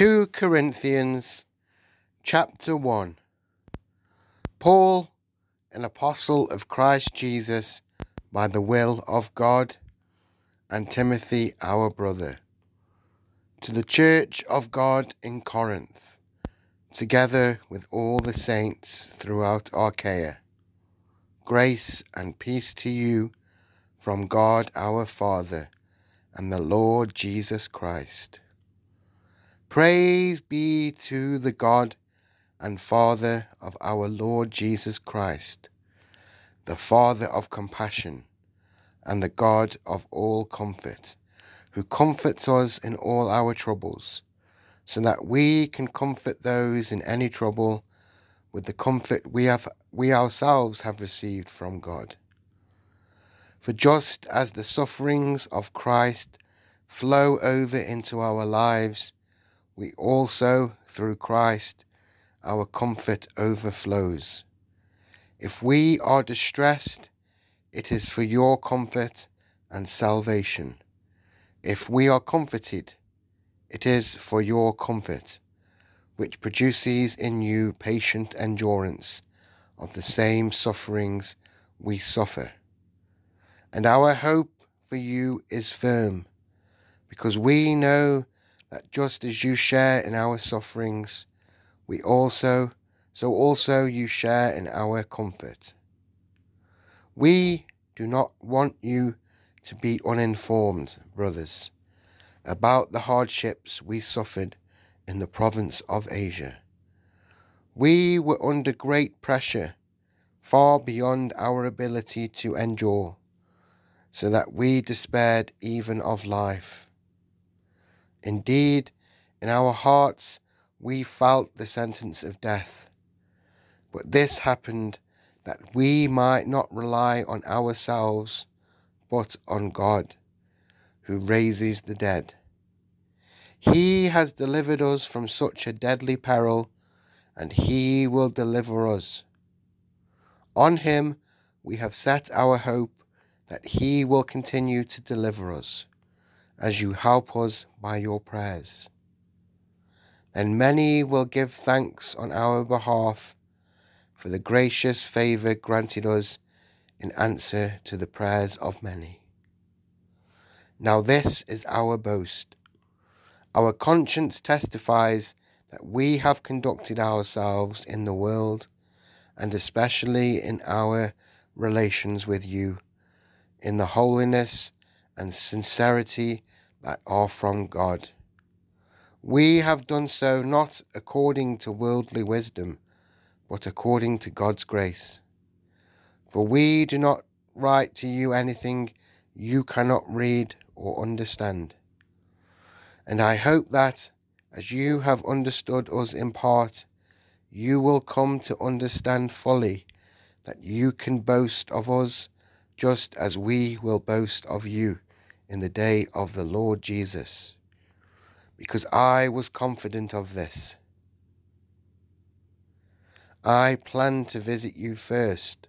2 Corinthians chapter 1 Paul, an apostle of Christ Jesus by the will of God, and Timothy, our brother, to the church of God in Corinth, together with all the saints throughout Achaia. Grace and peace to you from God our Father and the Lord Jesus Christ. Praise be to the God and Father of our Lord Jesus Christ, the Father of compassion and the God of all comfort, who comforts us in all our troubles, so that we can comfort those in any trouble with the comfort we have we ourselves have received from God. For just as the sufferings of Christ flow over into our lives, we also, through Christ, our comfort overflows. If we are distressed, it is for your comfort and salvation. If we are comforted, it is for your comfort, which produces in you patient endurance of the same sufferings we suffer. And our hope for you is firm, because we know that just as you share in our sufferings, we also, so also you share in our comfort. We do not want you to be uninformed, brothers, about the hardships we suffered in the province of Asia. We were under great pressure, far beyond our ability to endure, so that we despaired even of life. Indeed, in our hearts we felt the sentence of death. But this happened that we might not rely on ourselves, but on God, who raises the dead. He has delivered us from such a deadly peril, and he will deliver us. On him we have set our hope that he will continue to deliver us as you help us by your prayers. Then many will give thanks on our behalf for the gracious favour granted us in answer to the prayers of many. Now, this is our boast. Our conscience testifies that we have conducted ourselves in the world, and especially in our relations with you, in the holiness and sincerity that are from God. We have done so not according to worldly wisdom, but according to God's grace. For we do not write to you anything you cannot read or understand. And I hope that, as you have understood us in part, you will come to understand fully that you can boast of us just as we will boast of you in the day of the Lord Jesus, because I was confident of this. I planned to visit you first,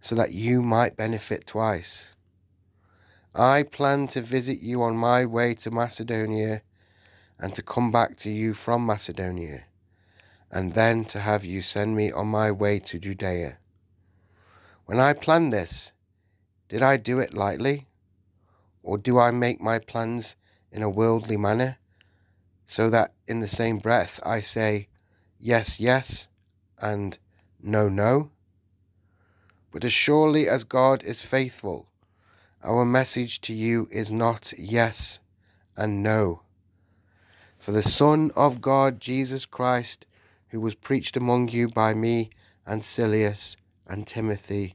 so that you might benefit twice. I planned to visit you on my way to Macedonia and to come back to you from Macedonia, and then to have you send me on my way to Judea. When I planned this, did I do it lightly? Or do I make my plans in a worldly manner, so that in the same breath I say, yes, yes, and no, no? But as surely as God is faithful, our message to you is not yes and no. For the Son of God, Jesus Christ, who was preached among you by me and Silas and Timothy,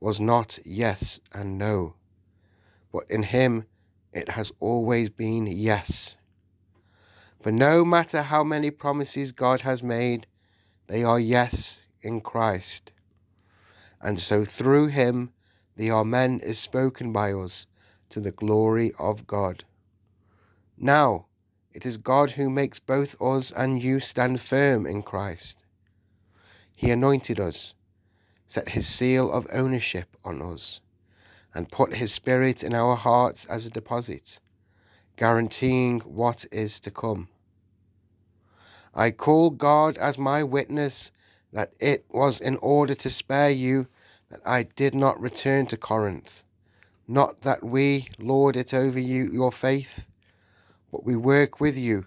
was not yes and no, but in him it has always been yes. For no matter how many promises God has made, they are yes in Christ. And so through him the Amen is spoken by us to the glory of God. Now, it is God who makes both us and you stand firm in Christ. He anointed us set his seal of ownership on us, and put his spirit in our hearts as a deposit, guaranteeing what is to come. I call God as my witness that it was in order to spare you that I did not return to Corinth. Not that we lord it over you, your faith, but we work with you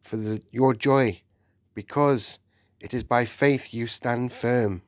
for the, your joy, because it is by faith you stand firm.